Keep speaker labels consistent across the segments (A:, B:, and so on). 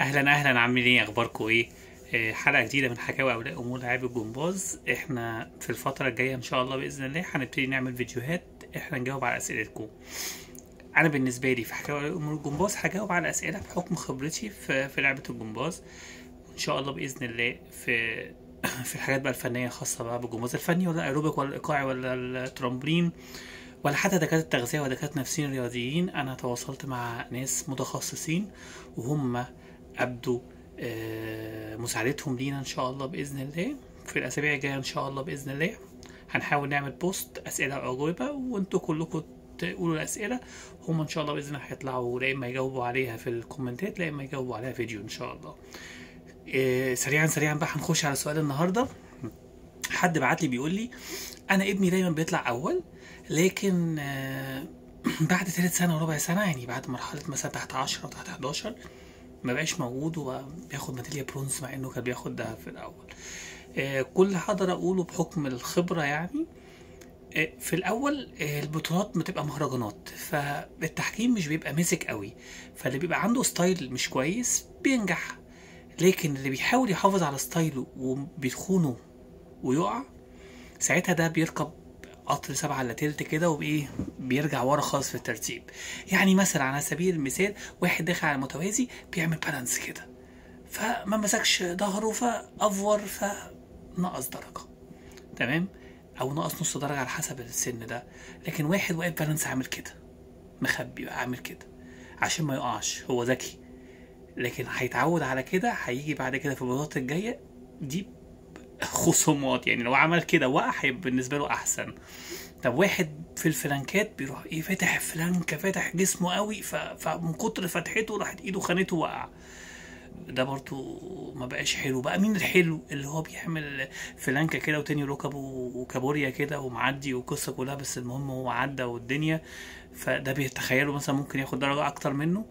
A: أهلا أهلا عاملين إيه؟ أخباركم إيه؟ آه، حلقة جديدة من حكاوي أولياء أمور لاعبي الجمباز. إحنا في الفترة الجاية إن شاء الله بإذن الله هنبتدي نعمل فيديوهات إحنا نجاوب على أسئلتكم. أنا بالنسبة لي في حكاوي أمور الجمباز هجاوب على أسئلة بحكم خبرتي في, في لعبة الجمباز. ان شاء الله بإذن الله في في الحاجات بقى الفنية الخاصة بقى بالجمباز. الفني ولا الايروبيك ولا الإيقاعي ولا الترامبولين ولا حتى دكاترة التغذية ودكاترة نفسيين رياضيين أنا تواصلت مع ناس متخصصين وهم ابدوا آه، مساعدتهم لينا إن شاء الله بإذن الله. في الأسابيع الجاية إن شاء الله بإذن الله. هنحاول نعمل بوست أسئلة واجوبه وأنتوا كلكم تقولوا الأسئلة. هم إن شاء الله بإذن الله هيطلعوا لا إما يجاوبوا عليها في الكومنتات لا إما يجاوبوا عليها فيديو إن شاء الله. آه، سريعا سريعا بقى هنخش على سؤال النهارده. حد بعت لي بيقول لي أنا ابني دايما بيطلع أول لكن آه، بعد ثالث سنة وربع سنة يعني بعد مرحلة مثلا تحت 10 وتحت 11 ما بقاش موجود وبياخد ميداليه برونز مع إنه كان بياخد ده في الأول. آه، كل هقدر أقوله بحكم الخبرة يعني آه، في الأول آه، البطولات بتبقى مهرجانات فالتحكيم مش بيبقى مسك قوي فاللي بيبقى عنده style مش كويس بينجح. لكن اللي بيحاول يحافظ على style ه وبيخونه ويقع ساعتها ده بيركب قطر سبعة الا تلت كده وبإيه بيرجع ورا خالص في الترتيب. يعني مثلا على سبيل المثال واحد داخل على المتوازي بيعمل بالانس كده. فما مسكش ظهره فأفور فنقص درجة. تمام؟ أو نقص نص درجة على حسب السن ده. لكن واحد واقف بالانس عامل كده. مخبي بقى عامل كده. عشان ما يقعش. هو ذكي. لكن هيتعود على كده هيجي بعد كده في البطولات الجاية. دي خصومات يعني لو عمل كده وقع هيبقى بالنسبة له أحسن. طب واحد في الفلانكات بيروح إيه فاتح فلانكة فاتح جسمه قوي. فمن كتر فتحته راحت إيده خانته وقع. ده برضو ما بقاش حلو. بقى مين الحلو؟ اللي هو بيعمل فلانكة كده وتاني ركبه وكابوريا كده ومعدي وقصة كلها بس المهم هو عدى والدنيا. فده بيتخيلوا مثلا ممكن ياخد درجة أكتر منه.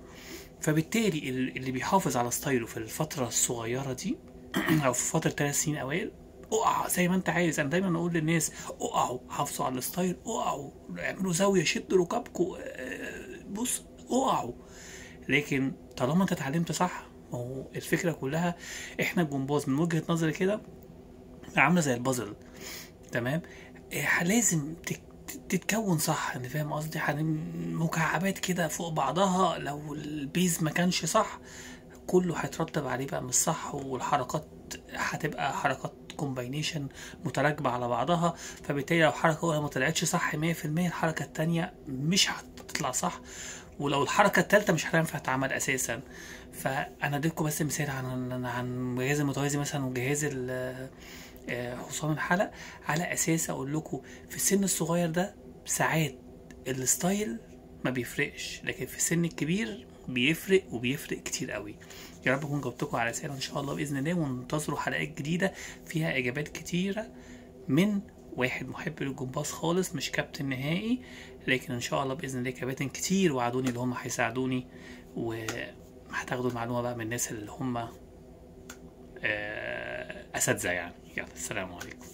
A: فبالتالي اللي بيحافظ على style ه في الفترة الصغيرة دي أو في فترة ثلاث سنين أوائل أقع زي ما أنت عايز. أنا دايما أقول للناس أقعوا حافظوا على ال style أقعوا اعملوا زاوية شدوا ركابكم آه، بص أقعوا. لكن طالما أنت اتعلمت صح ما هو الفكرة كلها إحنا الجمباز من وجهة نظري كده عاملة زي البازل تمام؟ آه، لازم تك- تتكون صح. أنا فاهم قصدي؟ مكعبات كده فوق بعضها لو ال base ما كانش صح كله هيترتب عليه بقى مش صح والحركات هتبقى حركات combination متراكبة على بعضها. فبالتالي لو حركة أولى ما طلعتش صح 100% الحركة التانية مش هتطلع صح. ولو الحركة التالتة مش هتنفع تتعمل أساسا. فأنا اديتكم بس مثال عن عن جهاز المتوازي مثلا وجهاز آه، حصان الحلق. على أساس أقول لكم في السن الصغير ده ساعات الستايل ما بيفرقش لكن في السن الكبير بيفرق وبيفرق كتير قوي. يا رب اكون جاوبتكم على اسئله ان شاء الله بإذن الله وانتظروا حلقات جديدة فيها إجابات كتيرة من واحد محب للجمباز خالص مش كابتن نهائي لكن إن شاء الله بإذن الله كباتن كتير وعدوني اللي هم هيساعدوني وهتاخدوا المعلومة بقى من الناس اللي هم آه، أساتذة يعني. يلا السلام عليكم.